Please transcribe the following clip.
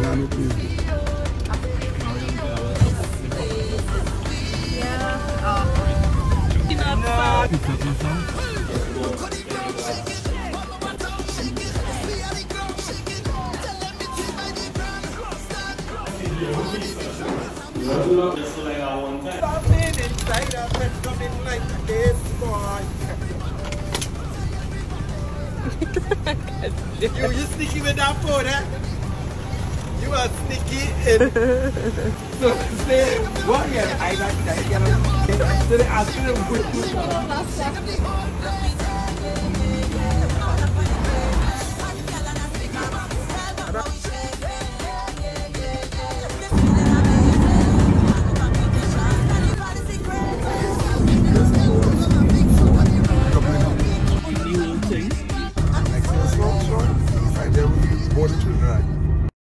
now come out. Something inside of it coming like boy. you, you with that phone, eh? Are sticky in. so say, what yeah, I got that. So they you to put